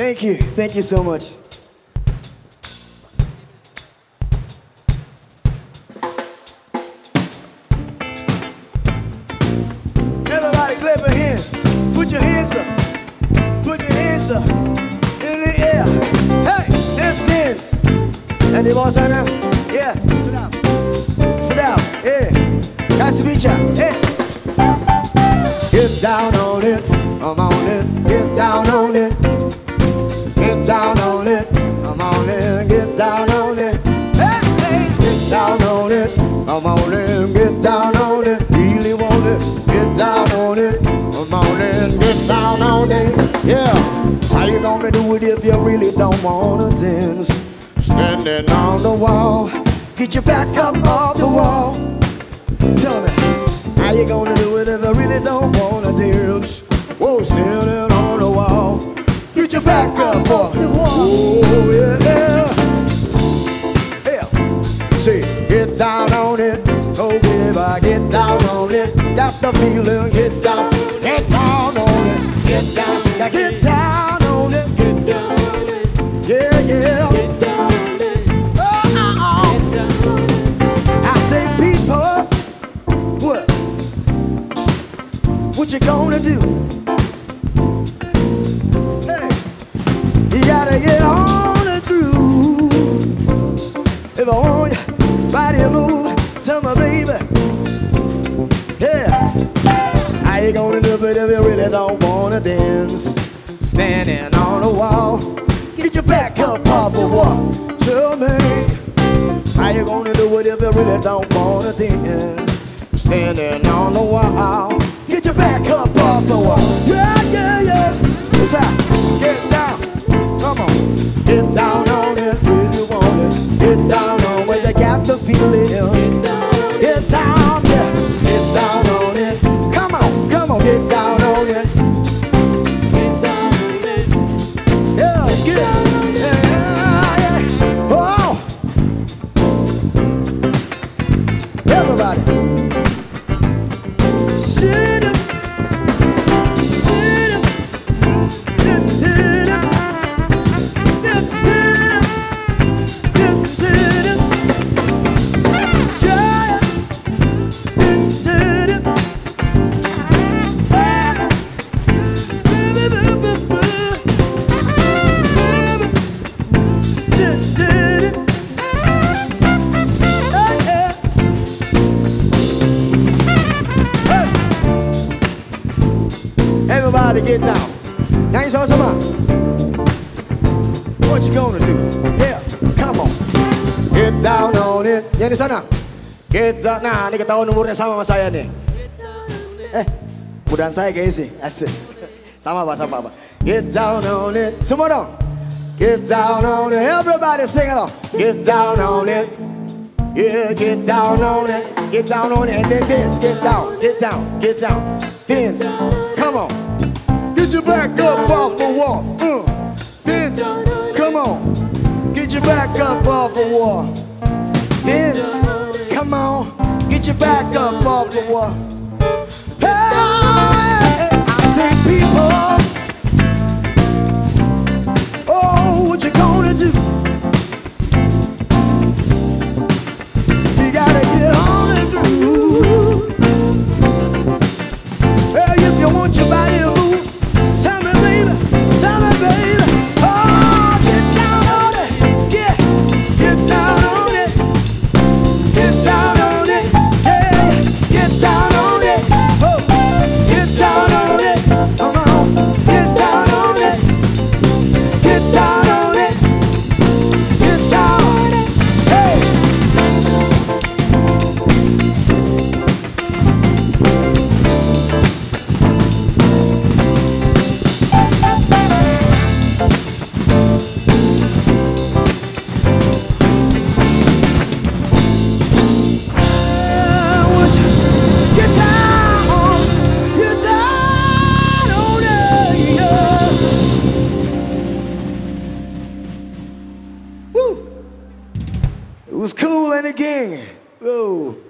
Thank you. Thank you so much. Everybody clap your hands. Put your hands up. Put your hands up. In the air. Hey, dance, dance. And the boss on now? Yeah. Sit down. Sit down. Yeah. Nice to meet ya. Hey. Get down on it. I'm on it. Get down on it. I'm on it. Get down on it. Really want it. Get down on it. I'm on it. Get down on it. Yeah. How you gonna do it if you really don't wanna dance? Standing on the wall. Get your back up off the wall. Tell me, how you gonna do it if you really don't wanna dance? Whoa, standing on the wall. Get your back up off the wall. Oh, yeah. See, get down on it. Oh, baby, get down on it. Got the feeling, get down. Get down on it. Get down. Get down it if you really don't wanna dance? Standing on the wall, get your back up off the wall. Tell me. How you gonna do it if you really don't wanna dance? Standing on the wall, get your back up off the wall. Yeah, yeah, yeah. What's that? Get down, come on. Get down Hey. Everybody get down. Now you saw some What you gonna do? Yeah, come on. Get down on it. Yang di sana. Get down. Nah, ini ketahuan umurnya sama sama saya nih. Eh, mudahan saya kayak sih. Asik. Sama pak, sama pak. Get down on it. Semua dong. Get down on it. Everybody sing along. Get down on it. Yeah, get down on it. Get down on it and then dance. Get down, get down, get down. Dance. Come on. Get your back up off the wall. Uh. Dance. Come on. Get your back up off the wall. Dance. Come on. Get your back up off the wall. It was Kool and again, gang.